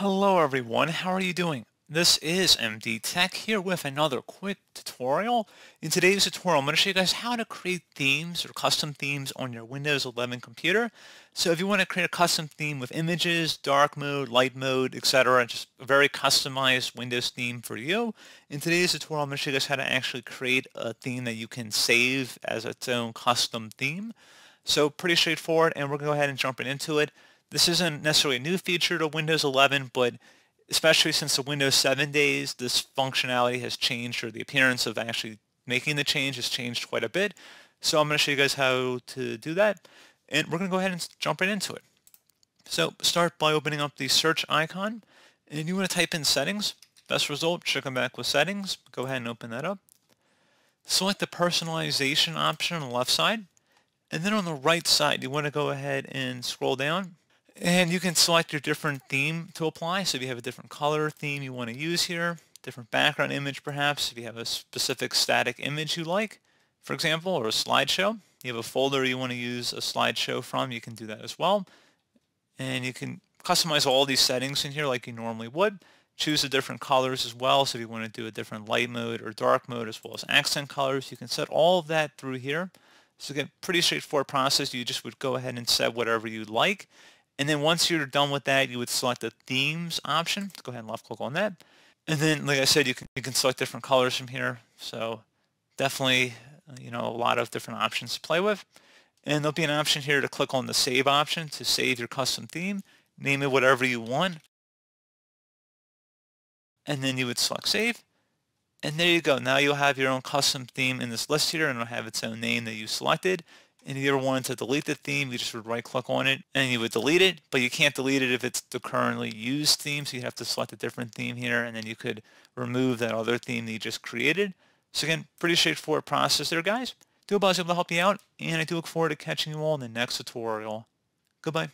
Hello everyone, how are you doing? This is MD Tech here with another quick tutorial. In today's tutorial, I'm going to show you guys how to create themes or custom themes on your Windows 11 computer. So if you want to create a custom theme with images, dark mode, light mode, etc., just a very customized Windows theme for you, in today's tutorial, I'm going to show you guys how to actually create a theme that you can save as its own custom theme. So pretty straightforward, and we're going to go ahead and jump right into it. This isn't necessarily a new feature to Windows 11, but especially since the Windows 7 days, this functionality has changed, or the appearance of actually making the change has changed quite a bit. So I'm going to show you guys how to do that, and we're going to go ahead and jump right into it. So start by opening up the search icon, and you want to type in settings. Best result should come back with settings. Go ahead and open that up. Select the personalization option on the left side, and then on the right side, you want to go ahead and scroll down and you can select your different theme to apply. So if you have a different color theme you want to use here, different background image perhaps, if you have a specific static image you like, for example, or a slideshow. You have a folder you want to use a slideshow from, you can do that as well. And you can customize all these settings in here like you normally would. Choose the different colors as well. So if you want to do a different light mode or dark mode as well as accent colors, you can set all of that through here. So again, pretty straightforward process. You just would go ahead and set whatever you like. And then once you're done with that, you would select the themes option. Go ahead and left click on that. And then, like I said, you can, you can select different colors from here. So definitely, uh, you know, a lot of different options to play with. And there'll be an option here to click on the save option to save your custom theme. Name it whatever you want. And then you would select save. And there you go. Now you'll have your own custom theme in this list here and it'll have its own name that you selected and if you ever wanted to delete the theme, you just would right click on it and you would delete it, but you can't delete it if it's the currently used theme, so you have to select a different theme here and then you could remove that other theme that you just created. So again, pretty straightforward process there, guys. Do hope I was able to help you out, and I do look forward to catching you all in the next tutorial. Goodbye.